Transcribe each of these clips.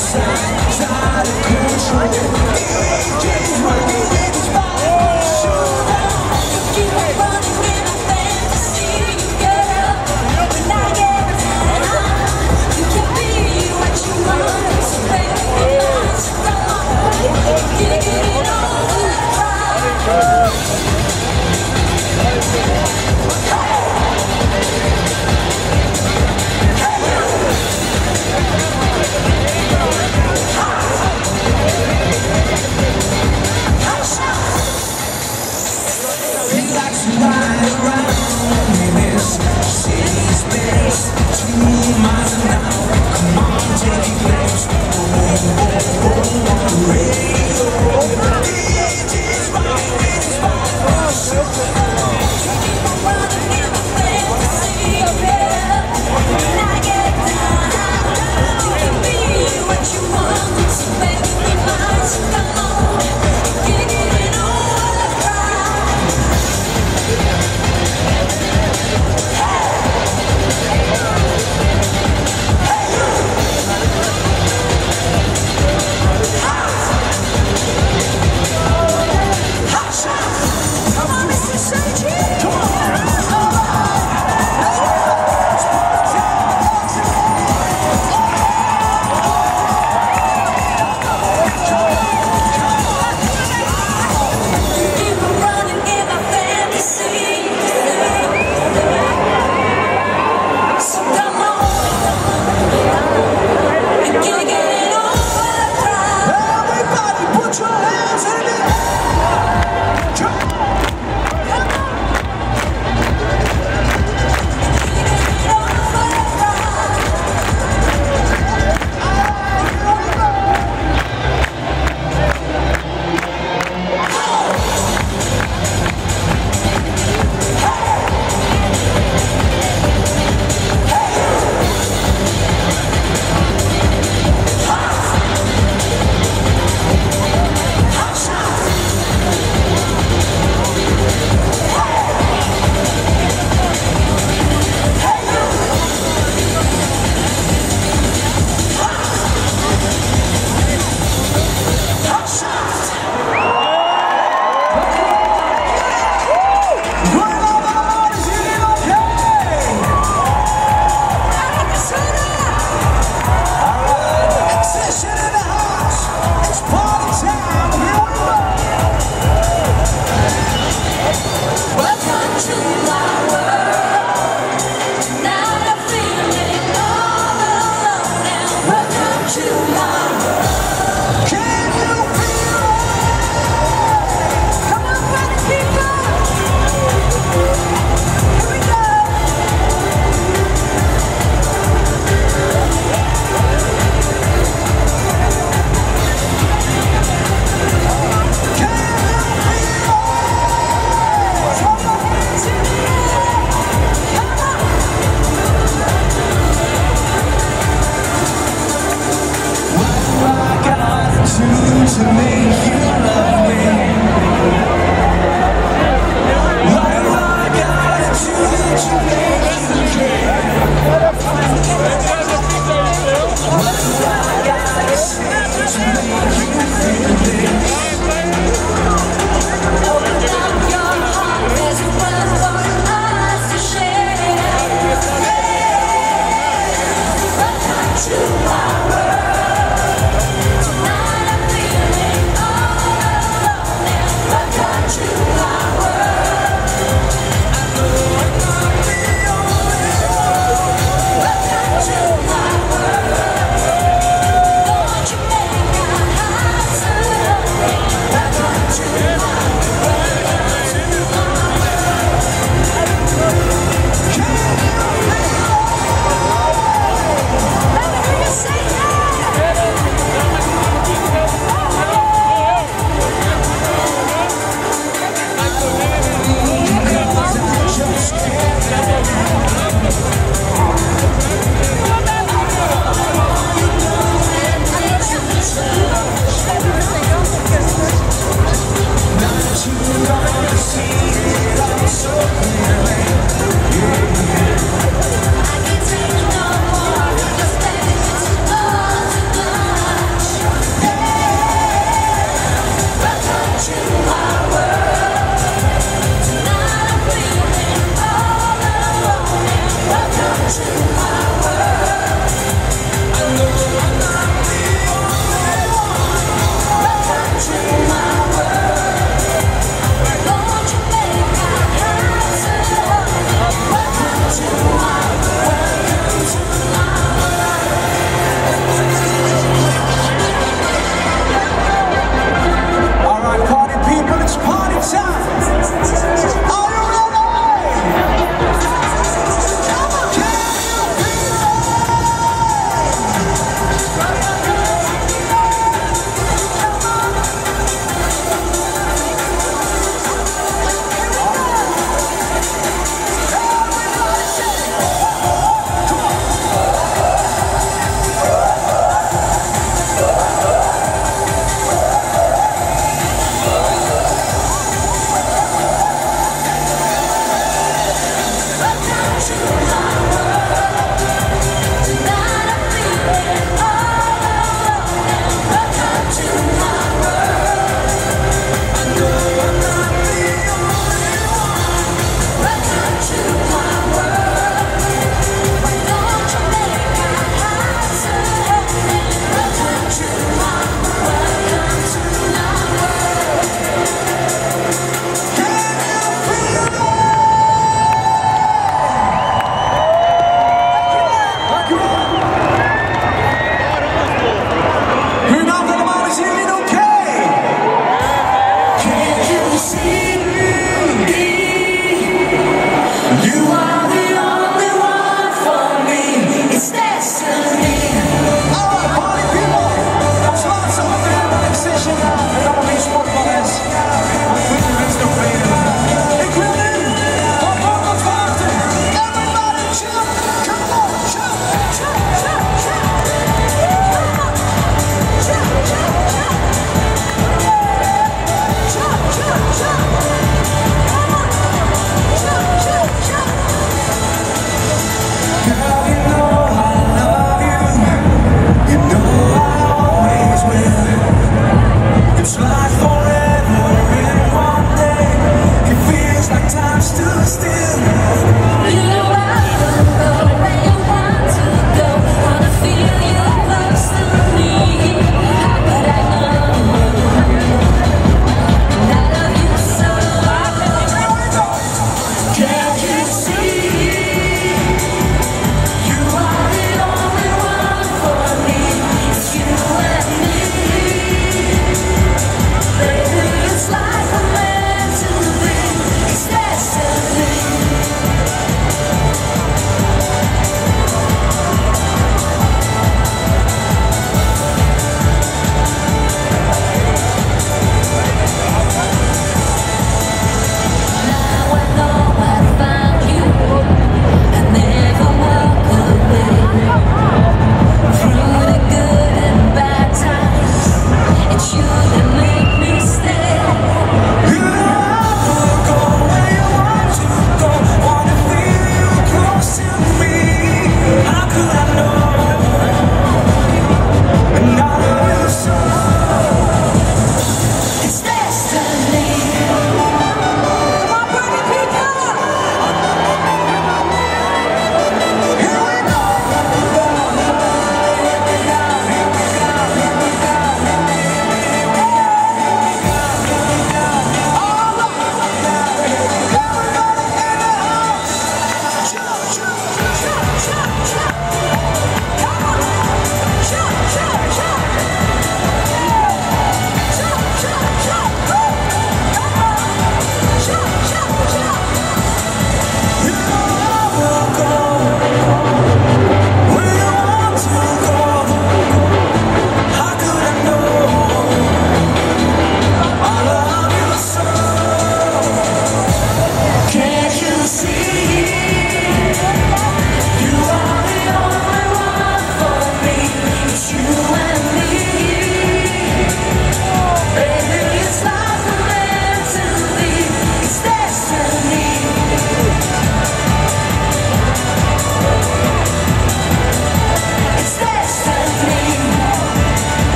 inside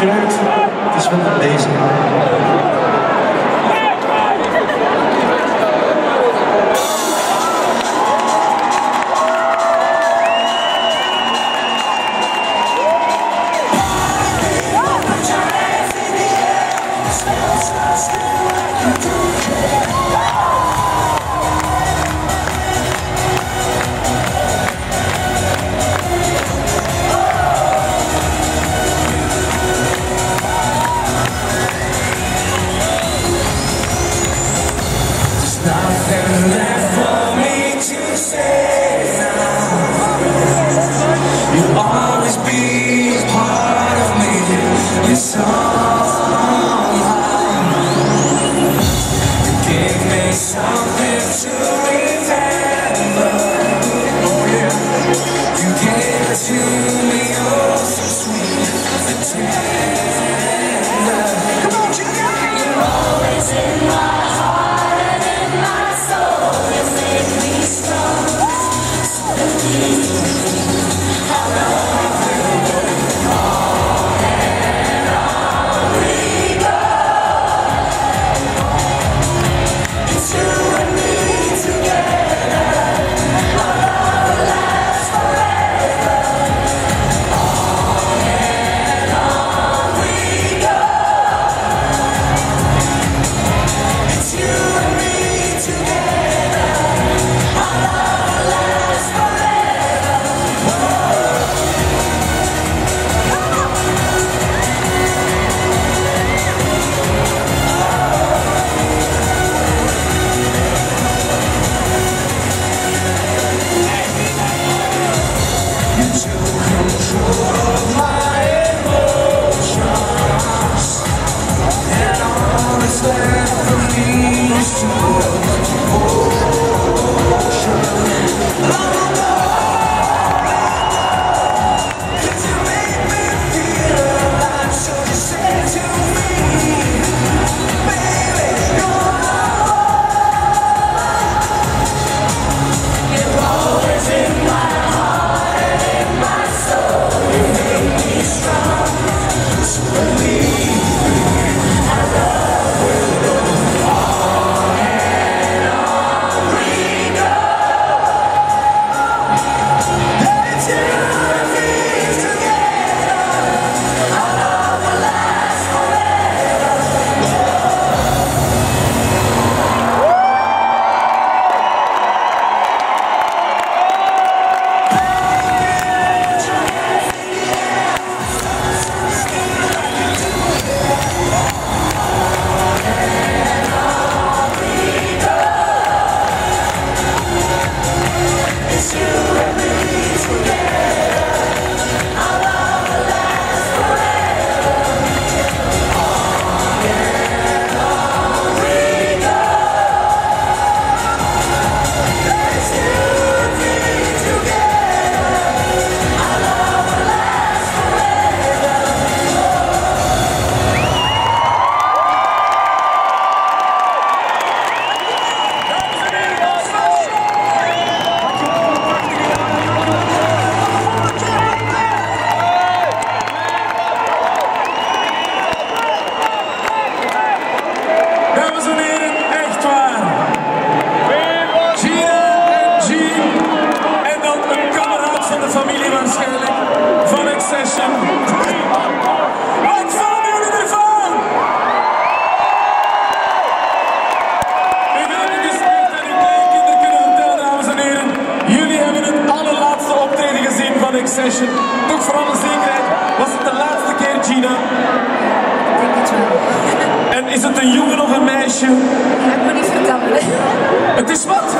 Het is wel een lezing. you. Van Accession. Jullie ervan? Wil het dus echt aan uw kleinkinderen kunnen vertellen, dames en heren. Jullie hebben het allerlaatste optreden gezien van Excession. Toch voor alle zekerheid, was het de laatste keer, Gina? En is het een jongen of een meisje? Dat moet niet verteld. Het is wat?